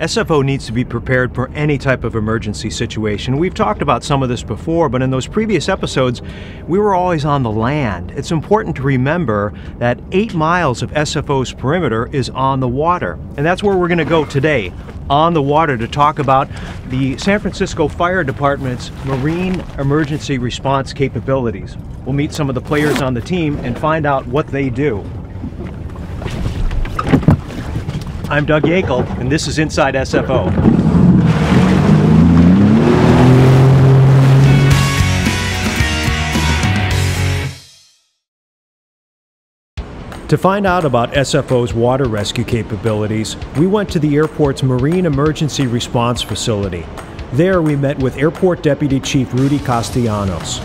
SFO needs to be prepared for any type of emergency situation. We've talked about some of this before, but in those previous episodes, we were always on the land. It's important to remember that eight miles of SFO's perimeter is on the water. And that's where we're going to go today, on the water, to talk about the San Francisco Fire Department's marine emergency response capabilities. We'll meet some of the players on the team and find out what they do. I'm Doug Yakel, and this is Inside SFO. To find out about SFO's water rescue capabilities, we went to the airport's Marine Emergency Response Facility. There, we met with Airport Deputy Chief Rudy Castellanos.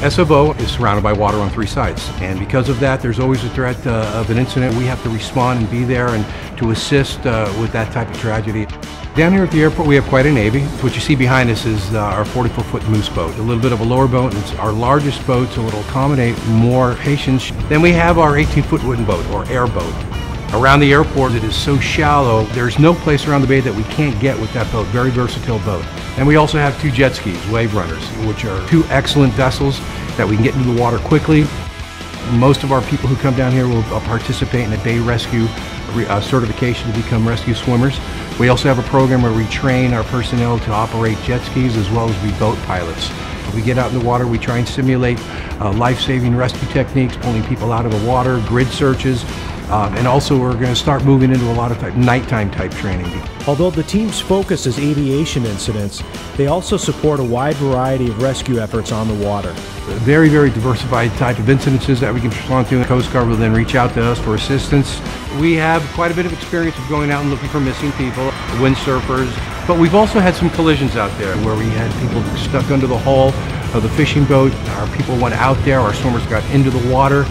SFO is surrounded by water on three sides, and because of that, there's always a threat uh, of an incident. We have to respond and be there and to assist uh, with that type of tragedy. Down here at the airport, we have quite a Navy. What you see behind us is uh, our 44-foot moose boat, a little bit of a lower boat. It's our largest boat, so it'll accommodate more patients. Then we have our 18-foot wooden boat, or airboat. Around the airport, it is so shallow, there's no place around the bay that we can't get with that boat. Very versatile boat. And we also have two jet skis, Wave Runners, which are two excellent vessels that we can get into the water quickly. Most of our people who come down here will uh, participate in a bay rescue uh, certification to become rescue swimmers. We also have a program where we train our personnel to operate jet skis as well as be boat pilots. We get out in the water, we try and simulate uh, life-saving rescue techniques, pulling people out of the water, grid searches, um, and also we're going to start moving into a lot of type, nighttime type training. Although the team's focus is aviation incidents, they also support a wide variety of rescue efforts on the water. Very, very diversified type of incidences that we can respond to. The Coast Guard will then reach out to us for assistance. We have quite a bit of experience of going out and looking for missing people, windsurfers, but we've also had some collisions out there where we had people stuck under the hull of the fishing boat. Our people went out there, our swimmers got into the water.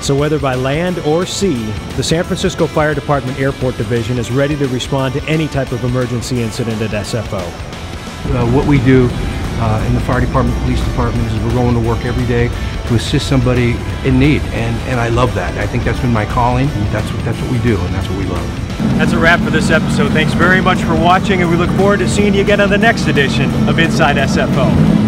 So, whether by land or sea, the San Francisco Fire Department Airport Division is ready to respond to any type of emergency incident at SFO. Uh, what we do uh, in the fire department, police department, is we're going to work every day to assist somebody in need, and, and I love that. I think that's been my calling. That's what that's what we do, and that's what we love. That's a wrap for this episode. Thanks very much for watching, and we look forward to seeing you again on the next edition of Inside SFO.